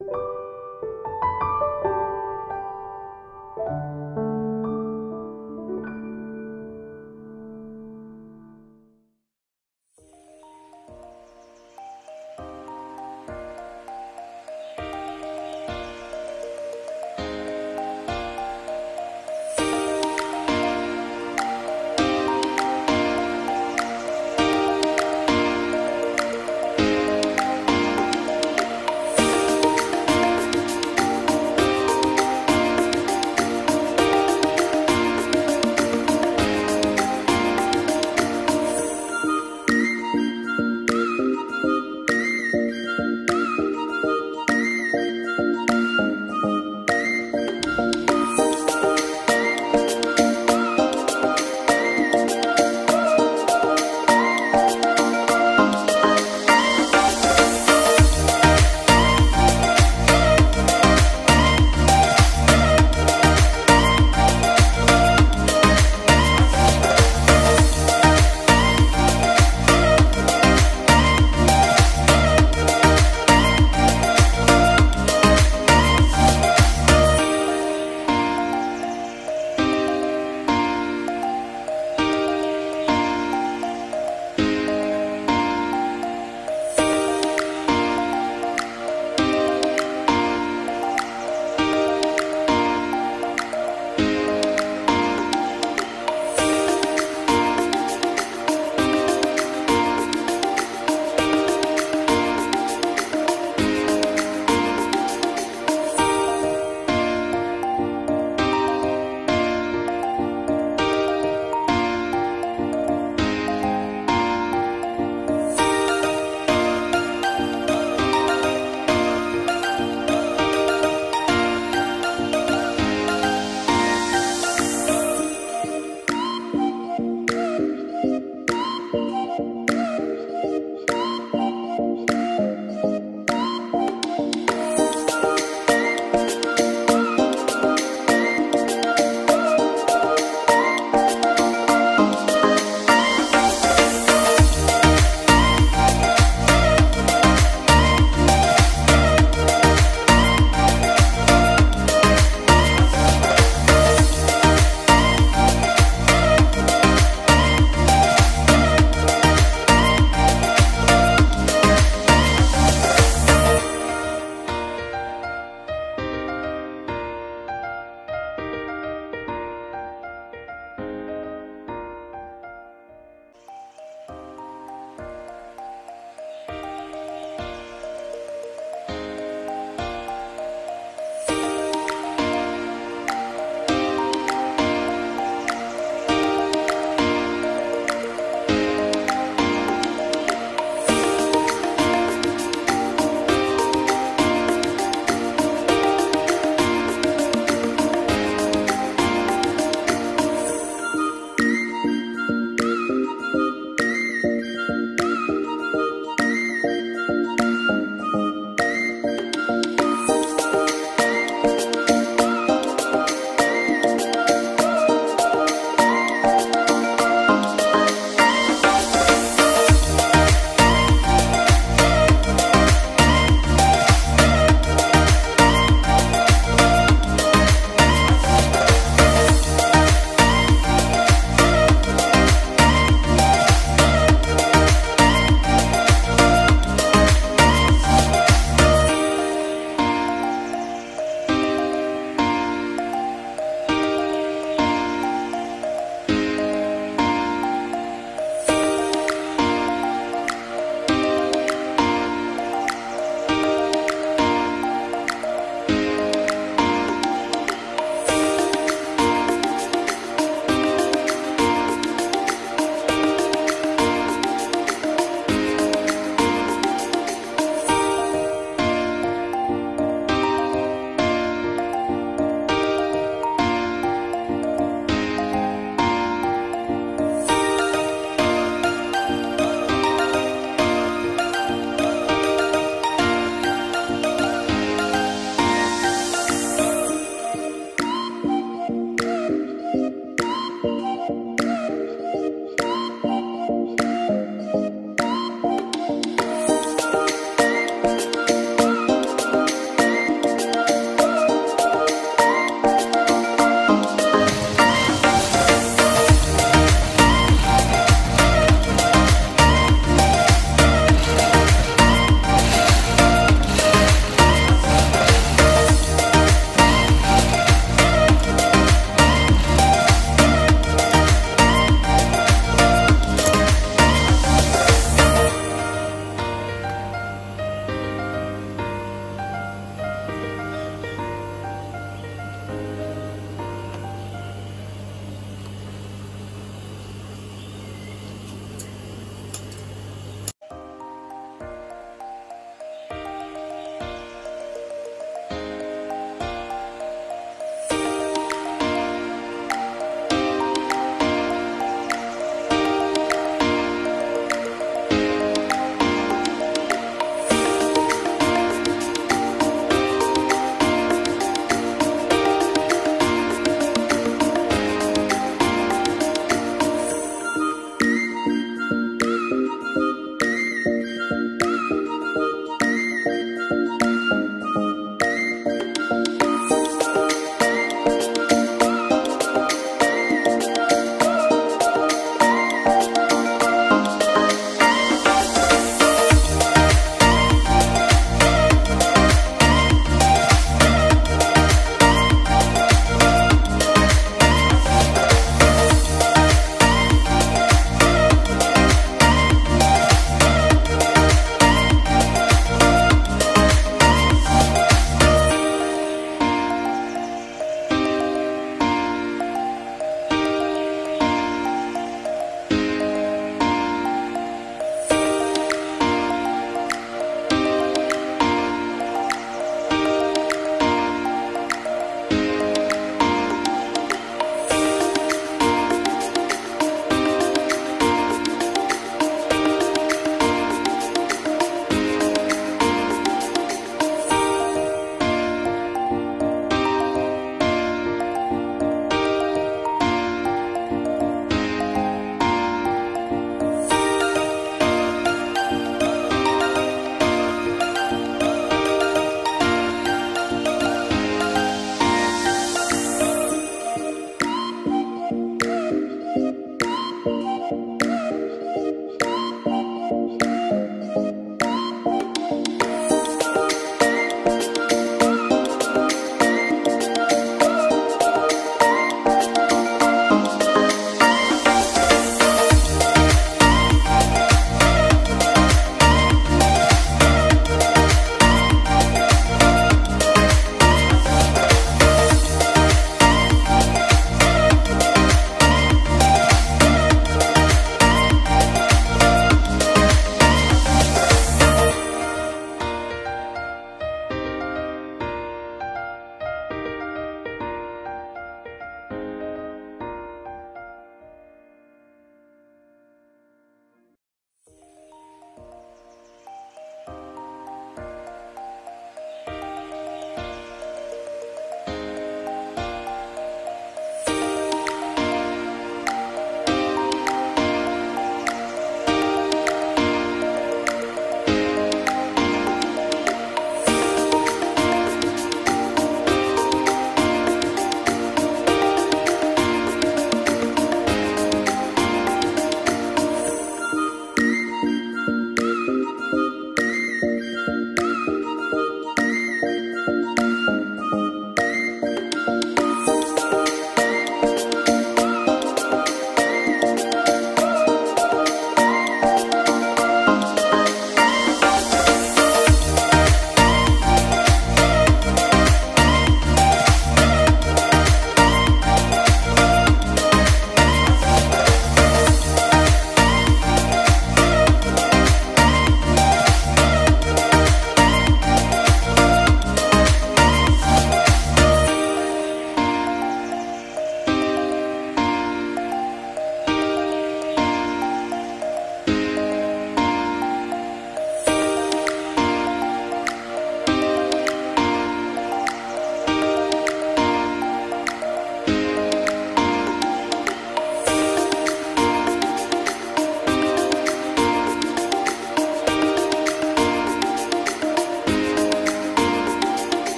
you